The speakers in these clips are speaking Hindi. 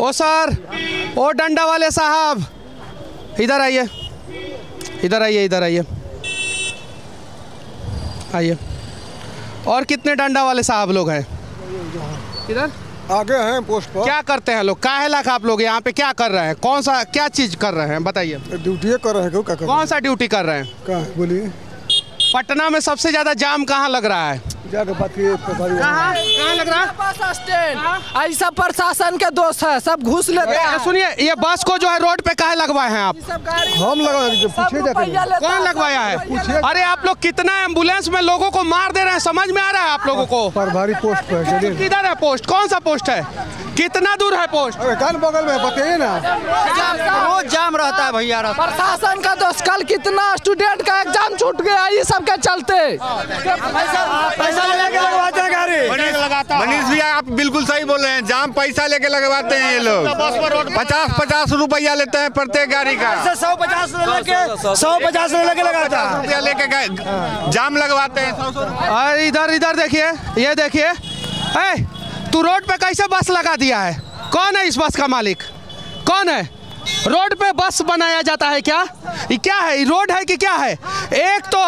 ओ सर ओ डंडा वाले साहब। इधर आइए इधर आइए इधर आइए। आइए। और कितने डंडा वाले साहब लोग हैं? इधर। आगे हैं पोस्ट पर। क्या करते हैं लोग? काहे लाख आप लोग यहाँ पे क्या कर रहे हैं? कौन सा क्या चीज़ कर रहे हैं? बताइए। ड्यूटी कर रहे हैं क्यों क्या कर कौन सा ड्यूटी कर रहे है? बोलिए। पटना में सबसे ज़्यादा जाम कहाँ लग रहा है? जाके बात किए प्रभारी कहाँ? कहाँ लग रहा? है? स्टैंड ऐसा प्रशासन के दोस्त है सब घुस लेते हैं। सुनिए ये बस को जो है रोड पे कहा लगवाए हैं आप? हम लगवाए कौन लगवाया है? अरे आप लोग कितना एंबुलेंस में लोगों को मार दे रहे हैं समझ में आ रहा है आप लोगों को? प्रभारी पोस्ट पे किधर है पोस्ट? कौन सा पोस्ट है? कितना दूर है पोस्ट? अरे कान बगल में बताइए ना। रोज जाम रहता है भैया प्रशासन का दोस्त कल कितना स्टूडेंट का एग्ज़ाम छूट गया ये सब के चलते। पैसा लेके लगवाते हैं गाड़ी। मनीष भैया आप बिल्कुल सही बोल रहे हैं। जाम पैसा लेके लगवाते हैं ये लोग। पचास पचास रुपया लेते हैं प्रत्येक गाड़ी का। सौ पचास लेके सौ पचास लेके लगाता है। रुपया लेके जाम लगवाते हैं। और इधर इधर देखिए ये देखिए। ए तू रोड पे कैसे बस लगा दिया है? कौन है इस बस का मालिक? कौन है? रोड पे बस बनाया जाता है क्या? ये क्या है? रोड है कि क्या है? एक तो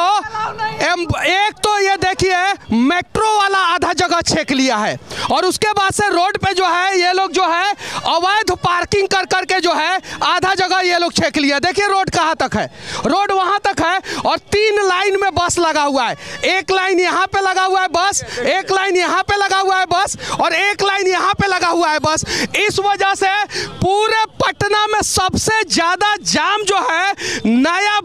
एक तो ये देखिए, मेट्रो वाला आधा जगह छेक लिया है। और उसके बाद से रोड पे जो है, ये लोग जो है, अवैध पार्किंग कर, करके जो है, आधा जगह ये लोग छेक लिया। देखिए, रोड कहाँ तक है? रोड वहाँ तक है और तीन लाइन में बस लगा हुआ है। एक लाइन यहाँ पे लगा हुआ है बस, एक लाइन यहाँ पे लगा हुआ है बस और एक लाइन यहाँ पे लगा हुआ है बस। इस वजह से पूरे पटना में सबसे ज़्यादा जाम जो है, नया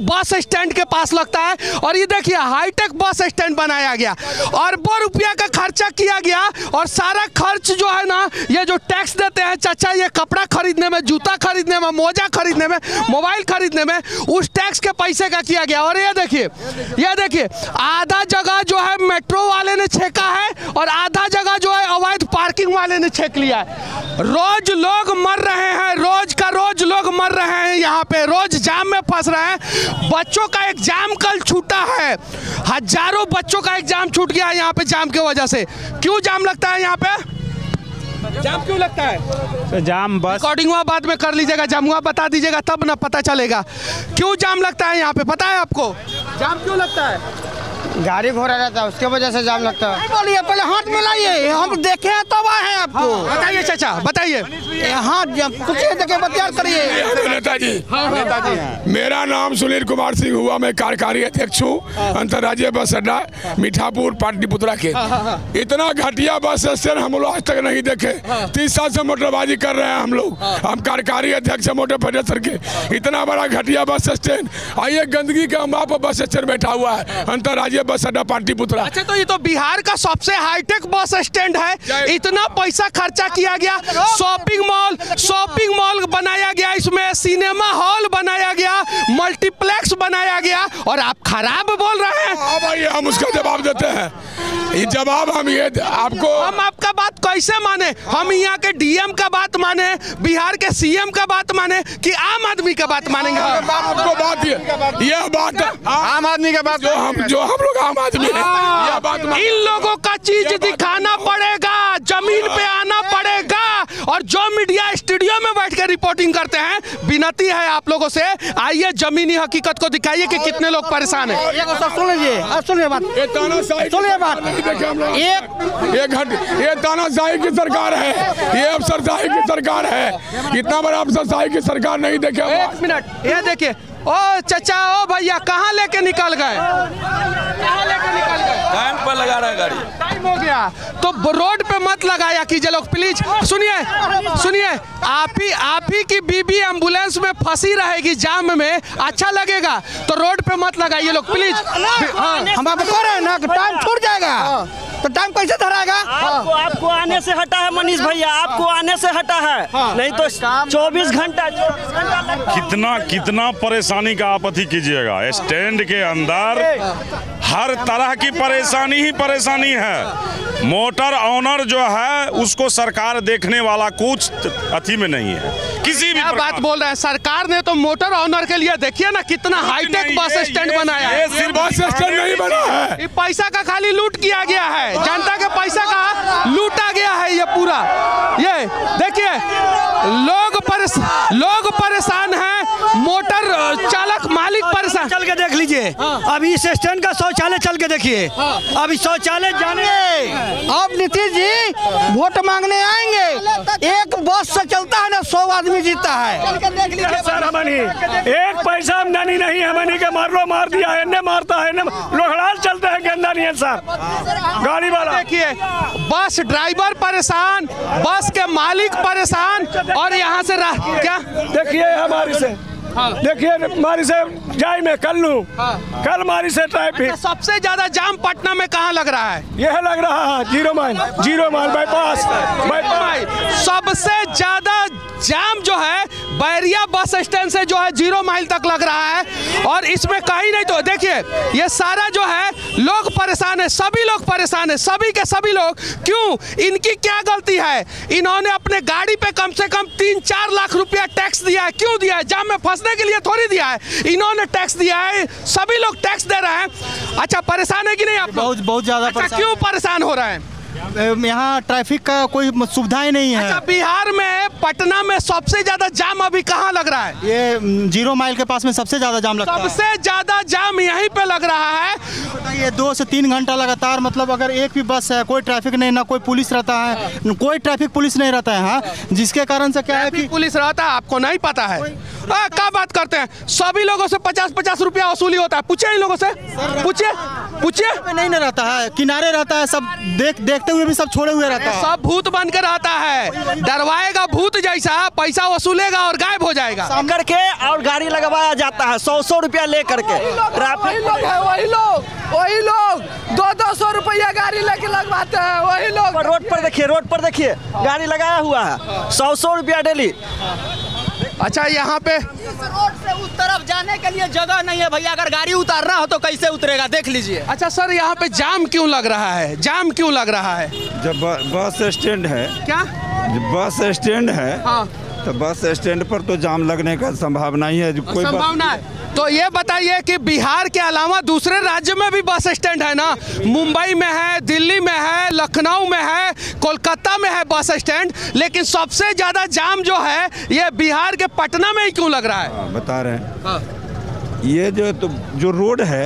बस स्टैंड के पास लगता है और ये देखिए, हाईटेक बस स्टैंड बनाया गया अरबों रुपया का खर्चा किया गया और सारा खर्च जो है ना, ये जो टैक्स देते हैं, चाचा, ये कपड़ा खरीदने में, जूता खरीदने में, मोजा खरीदने में, मोबाइल खरीदने में, उस टैक्स के पैसे का किया गया। और ये देखिए ये देखिए, आधा जगह जो है मेट्रो वाले ने छेका है और आधा जगह जो है अवैध पार्किंग वाले ने छेक लिया है। रोज लोग मर रहे हैं, रोज का रोज मर रहे हैं यहाँ पे रोज जाम में फंस रहे हैं। बच्चों का एग्ज़ाम कल छूटा है। हज़ारों बच्चों का एग्ज़ाम छूट गया है यहाँ पे जाम की वजह से। क्यों जाम लगता है यहाँ पे? जाम क्यों लगता है? तो जाम बस। रिकॉर्डिंग हुआ बाद में कर लीजिएगा। जाम हुआ बता दीजिएगा तब ना पता चलेगा। क्यों जाम लगता है यहाँ पे? पता है आपको? जाम क्यों लगता है? गाड़ी घोड़ा रहता है उसके वजह से जाम लगता। है बोलिए पहले हाथ मिलाइए हम देखे हैं तब आए हैं आपको। बताइए चाचा बताइए। ये हाथ जब पूछिए देखे बतियार करिए। नेताजी मेरा नाम सुनील कुमार सिंह हुआ मैं कार्यकारी अध्यक्ष हूँ अंतर्राज्यीय बस अड्डा मीठापुर पाटलिपुत्रा के। इतना घटिया बस स्टैंड हम लोग आज तक नहीं देखे। तीस साल से मोटरबाजी कर रहे हैं हम लोग। हम कार्यकारी अध्यक्ष हैं मोटर फेडरेशन के। इतना बड़ा घटिया बस स्टैंड आइए गंदगी का पर बस स्टैंड बैठा हुआ है। अंतर्राज्यीय बस अड्डा पाटलिपुत्रा अच्छा तो ये तो बिहार का सबसे हाईटेक बस स्टैंड है। इतना पैसा खर्चा किया गया। शॉपिंग मॉल और आप खराब बोल रहे हैं। अब आइए हम उसका जवाब देते हैं। ये जवाब हम ये आपको हम आपका बात कैसे माने? हम यहाँ के डीएम का बात माने बिहार के सीएम का बात माने कि आम आदमी का बात मानेंगे? आपको बात ये यह बात आम आदमी का बात जो हम जो हम लोग आम आदमी हैं बात इन लोगों का चीज़ दिखाना पड़ेगा ज़मीन पे आना पड़ेगा। और जो मीडिया स्टूडियो में बैठ कर रिपोर्टिंग करते हैं विनती है आप लोगों से। आइए जमीनी हकीकत को दिखाइए कि कितने लोग परेशान हैं। सुन लीजिए अब सुनिए बात। सुनिए बात। एक ये तानाशाही की सरकार है। ये अफसरशाही की सरकार है। इतना बड़ा अफसरशाही की सरकार नहीं देखे एक मिनट। ये देखिए ओ चचा ओ भैया कहाँ लेके निकल गए? कहाँ लेके निकल गए? टाइम पर लगा रहा है गाड़ी। टाइम हो गया। तो रोड पे मत लगाया कीजिए लोग प्लीज़ सुनिए सुनिए आप ही आप ही की बीबी एंबुलेंस में फंसी रहेगी जाम में। अच्छा लगेगा। तो रोड पे मत लगाइए लोग प्लीज़ हाँ हम आपको कह रहे हैं ना कि टाइम छूट जाएगा। तो टाइम कैसे धराएगा? आपको आपको आने से हटा है मनीष भैया आपको आने से हटा है। नहीं तो 24 घंटा 24 घंटा कितना कितना परेशानी का आप अथी कीजिएगा। स्टैंड के अंदर हर तरह की परेशानी ही परेशानी है। मोटर ऑनर जो है, उसको सरकार देखने वाला कुछ अथी में नहीं है। किसी भी क्या बात बोल रहे हैं? सरकार ने तो मोटर ऑनर के लिए देखिए ना कितना हाईटेक बस स्टैंड बनाया है। बस स्टैंड नहीं बना है। पैसा का खाली लूट किया गया है। जनता के पैसा का लूटा गया है ये पूरा। ये देखिए लोग परेश, लोग परेशान हैं। मोटर चालक मालिक परेशान। चल के देख लीजिए। हाँ। अभी इस स्टैंड का शौचालय चल के देखिए। हाँ। अभी शौचालय जाने आप नीतीश जी वोट मांगने आएँगे। एक बस से आदमी जीतता है। सर हमनी? एक पैसा आमदनी नहीं है हमनी के। मारो मार दिया है। मारता है लोहड़ाल चलते हैं गेंदा नहीं है सर गाड़ी वाला। देखिए बस ड्राइवर परेशान बस के मालिक परेशान और यहाँ से राह क्या? देखिए हमारी से। देखिए मारी से जाय में कल लू। कल मारी से ट्रैफ़िक। सबसे ज़्यादा जाम पटना में कहाँ लग रहा है? यह लग रहा है zero mile zero mile bypass bypass सबसे ज़्यादा जाम जो है बैरिया बस स्टैंड से जो है ज़ीरो माइल तक लग रहा है। और इसमें कहीं नहीं तो देखिए ये सारा जो है लोग परेशान है सभी लोग परेशान है सभी के सभी लोग क्यों? इनकी क्या गलती है? इन्होंने अपने गाड़ी पे कम से कम तीन चार लाख रुपया टैक्स दिया है। क्यों दिया है? जाम में फंसने के लिए थोड़ी दिया है। इन्होंने टैक्स दिया है सभी लोग टैक्स दे रहे हैं। अच्छा परेशान है कि नहीं आप बहुत बहुत ज़्यादा अच्छा, क्यों परेशान हो रहे हैं? यहाँ ट्रैफ़िक का कोई सुविधाएँ नहीं है। अच्छा बिहार में पटना में सबसे ज़्यादा जाम अभी कहाँ लग रहा है? ये ज़ीरो माइल के पास में सबसे ज़्यादा जाम लगता है। सबसे ज़्यादा जाम यहीं पे लग रहा है। ये दो से तीन घंटा लगातार मतलब अगर एक भी बस है कोई ट्रैफ़िक नहीं ना कोई पुलिस रहता है कोई ट्रैफ़िक पुलिस नहीं रहता है हाँ? जिसके कारण से क्या है कि पुलिस रहता है आपको नहीं पता है। आ, क्या बात करते हैं? सभी लोगों से पचास पचास रुपया वसूली होता है। पूछे इन लोगों से। पूछिए। पूछिए। नहीं ना रहता है किनारे रहता है सब देख देख देखते हुए भी सब छोड़े हुए रहता है। सब भूत बन के रहता है। डरवाएगा भूत जैसा पैसा वसूलेगा और गायब हो जाएगा। करके और गाड़ी लगवाया जाता है सौ सौ रुपया ले करके वही लोग है वही लोग वही लोग। दो दो सौ रुपया गाड़ी लेके लगवाते हैं वही लोग। रोड पर देखिए रोड पर देखिए गाड़ी लगाया हुआ है। सौ सौ रुपया डेली। अच्छा यहाँ पे रोड से उस तरफ़ जाने के लिए जगह नहीं है भैया। अगर गाड़ी उतारना हो तो कैसे उतरेगा? देख लीजिए। अच्छा सर यहाँ पे जाम क्यों लग रहा है? जाम क्यों लग रहा है? जब बस स्टैंड है क्या? जब बस स्टैंड है हाँ। तो बस स्टैंड पर तो जाम लगने का संभावना ही है। जो कोई संभावना है? तो ये बताइए कि बिहार के अलावा दूसरे राज्य में भी बस स्टैंड है ना? मुंबई में है दिल्ली में है लखनऊ में है कोलकाता में है बस स्टैंड लेकिन सबसे ज़्यादा जाम जो है ये बिहार के पटना में ही क्यों लग रहा है? आ, बता रहे हैं। ये जो तो जो रोड है।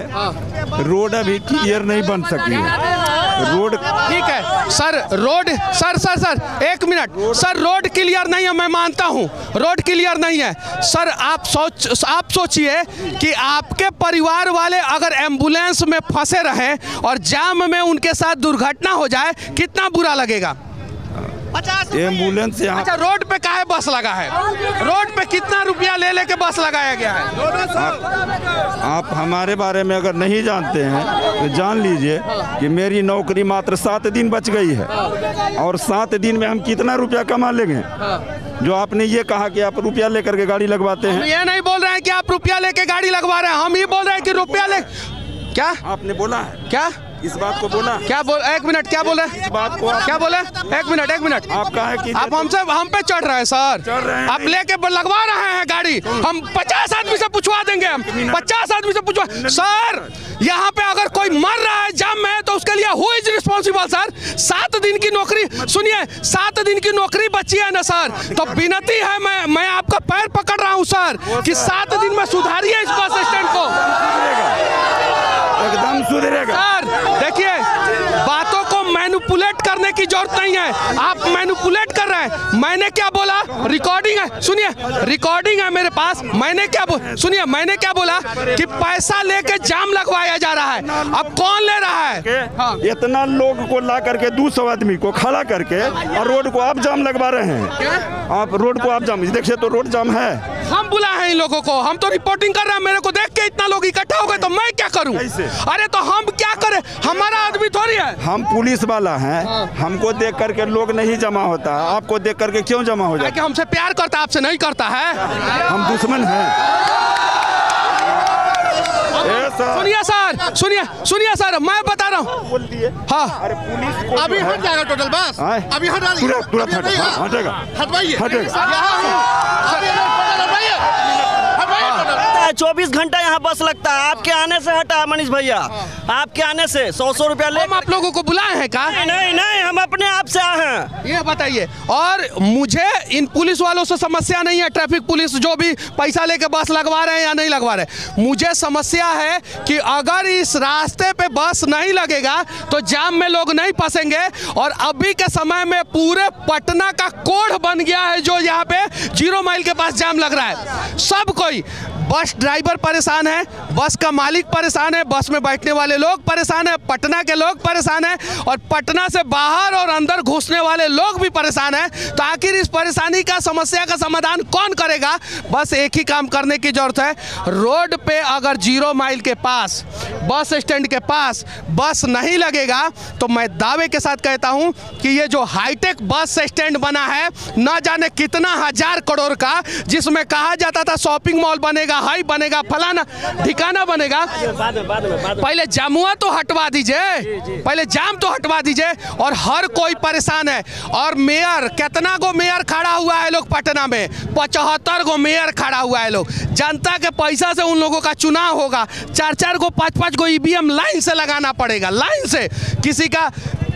रोड अभी क्लियर नहीं बन सकी है। रोड, ठीक है। Sir, road, sir sir sir, एक मिनट। सर, रोड क्लियर नहीं है, मैं मानता हूँ। रोड क्लियर नहीं है। सर, आप सोच, आप सोचिए कि आपके परिवार वाले अगर एंबुलेंस में फंसे रहें और जाम में उनके साथ दुर्घटना हो जाए, कितना बुरा लगेगा? एंबुलेंस यहाँ अच्छा रोड पे काहे बस लगा है? रोड पे कितना रुपया ले लेके बस लगाया गया है? आप आप हमारे बारे में अगर नहीं जानते हैं तो जान लीजिए कि मेरी नौकरी मात्र सात दिन बच गई है। और सात दिन में हम कितना रुपया कमा लेंगे? जो आपने ये कहा कि आप रुपया लेकर के गाड़ी लगवाते हैं। ये नहीं बोल रहे हैं कि आप रुपया लेके गाड़ी लगवा रहे हैं हम ये बोल रहे हैं कि रुपया ले क्या? आपने बोला है। क्या? इस बात को बोला। क्या बोल एक मिनट क्या बोले इस बात को क्या बोले एक मिनट एक मिनट। आपका है कि आप हमसे हम पे चढ़ रहे हैं सर। चढ़ रहे हैं आप लेके लगवा रहे हैं गाड़ी। हम पचास आदमी से पूछवा देंगे हम। पचास आदमी से पूछवा सर यहाँ पे अगर कोई मर रहा है जाम में तो उसके लिए हु इज़ रिस्पॉन्सिबल सर? सात दिन की नौकरी सुनिए सात दिन की नौकरी बची है ना सर? तो विनती है मैं मैं आपका पैर पकड़ रहा हूँ सर कि सात दिन में सुधारिए इस बस स्टैंड को। एकदम सुधरेगा। सर देखिए बातों मैनिपुलेट करने की ज़रूरत नहीं है। आप मैनिपुलेट कर रहे हैं। मैंने क्या बोला? रिकॉर्डिंग है। सुनिए। रिकॉर्डिंग है मेरे पास। मैंने क्या सुनिए। मैंने क्या बोला? कि पैसा लेके जाम लगवाया जा रहा है। अब कौन ले रहा है? हाँ। इतना लोग को ला करके दो सौ आदमी को खड़ा करके और रोड को आप जाम लगवा रहे हैं। आप रोड को आप जाम देखिए तो रोड जाम है। हम बुलाए हैं इन लोगों को। हम तो रिपोर्टिंग कर रहे हैं मेरे को देख के इतना लोग इकट्ठा हो गए तो मैं क्या करूँ? अरे तो हम क्या करें? हमारा आदमी थोड़ी है। हम पुलिस वाला हैं। हमको देख करके लोग नहीं जमा होता। आपको देख करके क्यों जमा हो कि जाता? हमसे प्यार करता आपसे नहीं करता है? हम दुश्मन है। सुनिए सर। सुनिए सुनिए सर। मैं बता रहा हूँ। हाँ। अरे पुलिस अभी हट जाएगा टोटल बस। अभी हटा। हटेगा हटवाइए। हूँ। है चौबीस घंटा यहाँ बस लगता है। आपके आने से हटा है मनीष भैया। आपके आने से सौ सौ रुपया ले हम आप लोगों को बुलाए हैं का? नहीं नहीं नहीं हम अपने आप से आए हैं। ये बताइए और मुझे इन पुलिस वालों से समस्या नहीं है ट्रैफ़िक पुलिस जो भी पैसा लेके बस लगवा रहे हैं या नहीं लगवा रहे मुझे समस्या है कि अगर इस रास्ते पे बस नहीं लगेगा तो जाम में लोग नहीं फंसेंगे। और अभी के समय में पूरे पटना का कोढ़ बन गया है जो यहाँ पे ज़ीरो माइल के पास जाम लग रहा है। सब कोई बस ड्राइवर परेशान है, बस का मालिक परेशान है, बस में बैठने वाले लोग परेशान है, पटना के लोग परेशान है और पटना से बाहर और अंदर घुसने वाले लोग भी परेशान है। तो आखिर इस परेशानी का समस्या का समाधान कौन करेगा? बस एक ही काम करने की ज़रूरत है। रोड पे अगर ज़ीरो माइल के पास, बस स्टैंड के पास बस नहीं लगेगा तो मैं दावे के साथ कहता हूँ कि ये जो हाईटेक बस स्टैंड बना है, न जाने कितना हज़ार करोड़ का, जिसमें कहा जाता था शॉपिंग मॉल बनेगा हाई बनेगा, फलाना ठिकाना बनेगा। पहले जामुआ तो हटवा दीजिए। पहले जाम तो हटवा दीजिए और हर कोई परेशान है। और मेयर, कितना गो मेयर खड़ा हुआ है लोग पटना में? पचहत्तर गो मेयर खड़ा हुआ है लोग। जनता के पैसा से उन लोगों का चुनाव होगा। चार चार गो पाँच पाँच गो ईवीएम लाइन से लगाना पड़ेगा। लाइन से। किसी का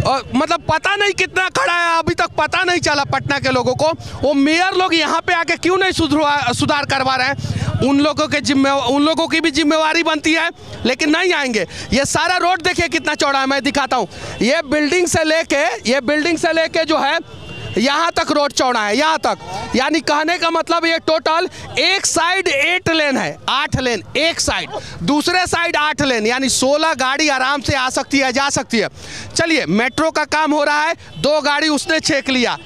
अ, मतलब पता नहीं कितना खड़ा है अभी तक पता नहीं चला पटना के लोगों को। वो मेयर लोग यहाँ पे आके क्यों नहीं सुधरवा सुधार करवा रहे हैं? उन लोगों के जिम्मे उन लोगों की भी जिम्मेवारी बनती है लेकिन नहीं आएँगे। ये सारा रोड देखिए कितना चौड़ा है मैं दिखाता हूँ। ये बिल्डिंग से लेके ये बिल्डिंग से लेके जो है यहाँ तक रोड चौड़ा है, यहाँ तक। यानी कहने का मतलब ये टोटल एक साइड एट लेन है, आठ लेन एक साइड दूसरे साइड आठ लेन यानी सोलह गाड़ी आराम से आ सकती है, जा सकती है। चलिए मेट्रो का काम हो रहा है, दो गाड़ी उसने छेक लिया।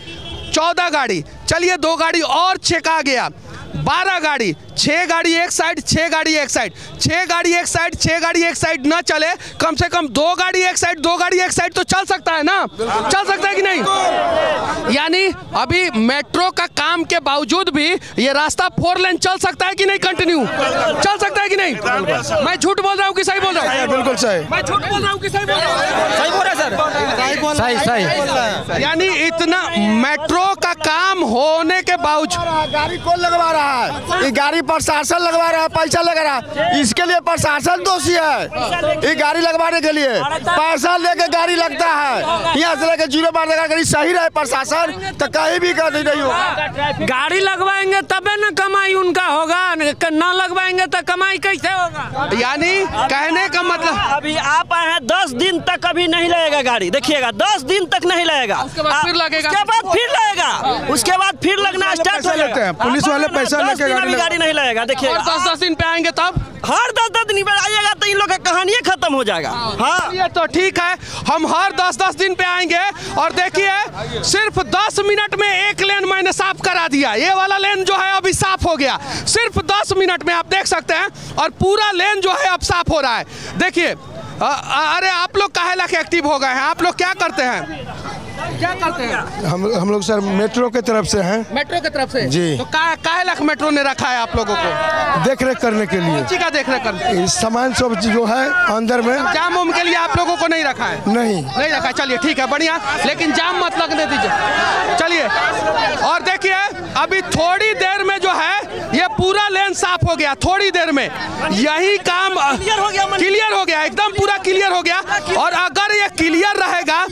चौदह गाड़ी, चलिए दो गाड़ी और छेका गया। बारह गाड़ी छह गाड़ी एक साइड छः गाड़ी एक साइड छह गाड़ी एक साइड छः गाड़ी एक साइड न चले कम से कम दो गाड़ी एक साइड दो गाड़ी एक साइड तो चल सकता है ना? चल सकता है कि नहीं? यानी अभी मेट्रो का काम के बावजूद भी ये रास्ता फोर लेन चल सकता है कि नहीं कंटिन्यू चल सकता है कि नहीं? मैं झूठ बोल रहा हूँ कि सही बोल रहा हूँ? बिल्कुल सही। मैं झूठ बोल रहा हूँ कि सही बोल रहा हूँ? सही बोल रहे सही सही यानी इतना मेट्रो का काम होने के बावजूद गाड़ी कौन लगवा रहा है। ये गाड़ी प्रशासन लगवा रहा है पैसा लगा रहा है। इसके लिए प्रशासन दोषी है। ये गाड़ी लगवाने के लिए। पैसा लेके गाड़ी लगता है। यहाँ से लेके ज़ीरो मार देगा गाड़ी सही रहे प्रशासन तो कहीं भी कर नहीं होगा गाड़ी लगवाएँगे तबे न कमाई उनका होगा न लगवाएँगे तो कमाई कैसे होगा? यानी कहने का मतलब अभी आप आए हैं दस दिन तक अभी नहीं लगेगा गाड़ी। देखिएगा दस दिन तक नहीं लगेगा। उसके बाद फिर लगेगा। उसके बाद फिर लगेगा। उसके बाद फिर लगना स्टार्ट हो जाते हैं, पुलिस वाले पैसा लेके लगा- गाड़ी नहीं लगेगा और देखिएगा। दस दस दिन पे आएँगे तब? हर दस दस दिन पर आइएगा तो इन लोग का कहानी खत्म हो जाएगा। हाँ। ये तो ठीक है हम हर दस दस दिन पे आएँगे और देखिए सिर्फ़ दस मिनट में एक लेन मैंने साफ़ करा दिया। ये वाला लेन जो है अभी साफ़ हो गया। सिर्फ़ दस मिनट में आप देख सकते हैं और पूरा लेन जो है अब साफ़ हो रहा है। देखिए अरे आप लोग काहे लाख एक्टिव हो गए हैं? आप लोग क्या करते हैं? क्या करते हैं? हम हम लोग सर मेट्रो के तरफ़ से हैं। मेट्रो के तरफ़ से? जी। तो का, काहे लाख मेट्रो ने रखा है आप लोगों को? देख रेख करने के लिए। का देख रेख इस सामान सब जो है अंदर में। जाम उम के लिए आप लोगों को नहीं रखा है? नहीं। नहीं रखा चलिए ठीक है बढ़िया। लेकिन जाम मत लगने दीजिए। चलिए और देखिए अभी थोड़ी देर में जो है ये पूरा लेन साफ़ हो गया थोड़ी देर में। यही काम Clear हो गया, क्लियर हो गया एकदम पूरा क्लियर हो गया। और अगर ये क्लियर रहेगा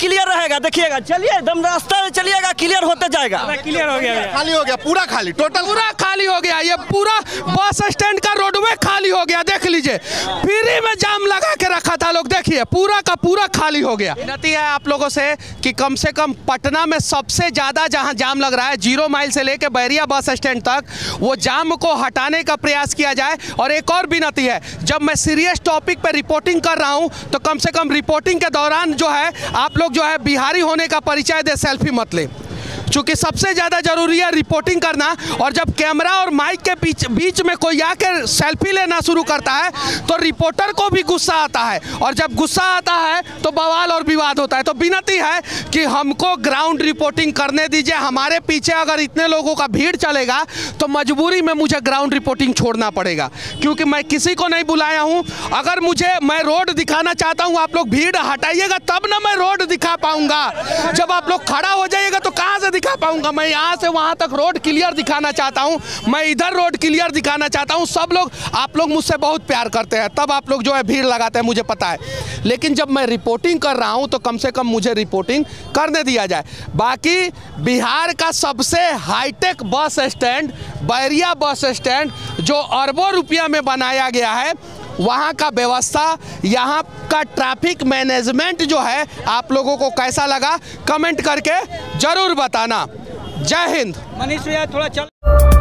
क्लियर रहेगा देखिएगा चलिए एकदम रास्ता में चलिएगा क्लियर होते जाएगा। क्लियर हो गया खाली हो गया पूरा खाली टोटल पूरा खाली हो गया ये पूरा बस स्टैंड का रोडवे खाली हो गया देख लीजिए। फ्री में जाम लगा के रखा था लोग देखिए पूरा का पूरा खाली हो गया। विनती है आप लोगों से कि कम से कम पटना में सबसे ज़्यादा जहाँ जाम लग रहा है ज़ीरो माइल से लेके बैरिया बस स्टैंड तक वो जाम को हटाने का प्रयास किया जाए। और एक और विनती है जब मैं सीरियस टॉपिक पर रिपोर्टिंग कर रहा हूँ तो कम से कम रिपोर्टिंग के दौरान जो है आप लोग जो है बिहारी होने का परिचय दे सेल्फी मत ले। चूँकि सबसे ज़्यादा ज़रूरी है रिपोर्टिंग करना। और जब कैमरा और माइक के बीच बीच में कोई आकर सेल्फी लेना शुरू करता है तो रिपोर्टर को भी गुस्सा आता है। और जब गुस्सा आता है तो बवाल और विवाद होता है। तो विनती है कि हमको ग्राउंड रिपोर्टिंग करने दीजिए। हमारे पीछे अगर इतने लोगों का भीड़ चलेगा तो मजबूरी में मुझे ग्राउंड रिपोर्टिंग छोड़ना पड़ेगा। क्योंकि मैं किसी को नहीं बुलाया हूँ। अगर मुझे, मैं रोड दिखाना चाहता हूँ, आप लोग भीड़ हटाइएगा, तब ना मैं रोड दिखा पाऊँगा। जब आप लोग खड़ा हो जाइएगा तो कहाँ से दिखा पाऊँगा। मैं यहाँ से वहाँ तक रोड क्लियर दिखाना चाहता हूँ। मैं इधर रोड क्लियर दिखाना चाहता हूँ। सब लोग, आप लोग मुझसे बहुत प्यार करते हैं। तब आप लोग जो है भीड़ लगाते हैं, मुझे पता है। लेकिन जब मैं रिपोर्टिंग कर रहा हूँ तो कम से कम मुझे रिपोर्टिंग करने दिया जाए। बाकी बिहार का सबसे hi tech bus stand Bairiya bus stand जो अरबों रुपया में बनाया गया है वहाँ का व्यवस्था, यहाँ का ट्रैफ़िक मैनेजमेंट जो है, आप लोगों को कैसा लगा? कमेंट करके ज़रूर बताना। जय हिंद। मनीष भैया, थोड़ा चल।